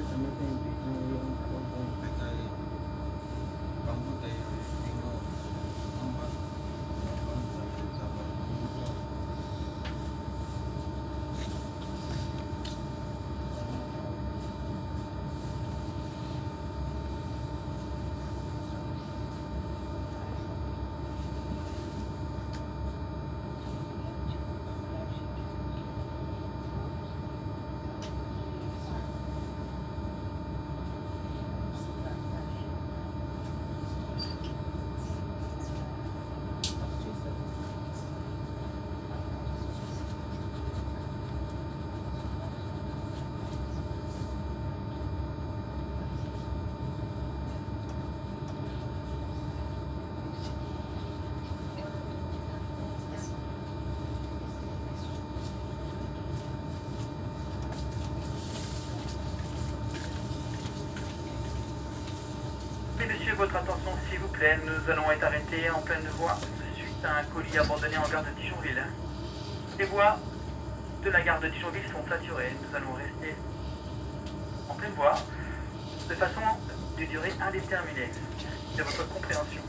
Gracias. Votre attention, s'il vous plaît. Nous allons être arrêtés en pleine voie suite à un colis abandonné en gare de Dijonville. Les voies de la gare de Dijonville sont saturées. Nous allons rester en pleine voie de façon de durée indéterminée. De votre compréhension.